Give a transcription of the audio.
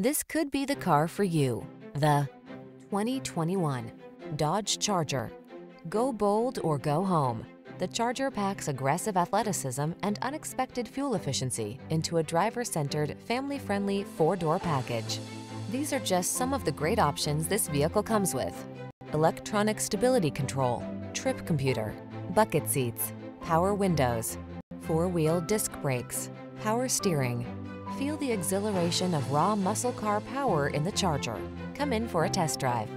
This could be the car for you. The 2021 Dodge Charger. Go bold or go home. The Charger packs aggressive athleticism and unexpected fuel efficiency into a driver-centered, family-friendly four-door package. These are just some of the great options this vehicle comes with. Electronic stability control, trip computer, bucket seats, power windows, four-wheel disc brakes, power steering. Feel the exhilaration of raw muscle car power in the Charger. Come in for a test drive.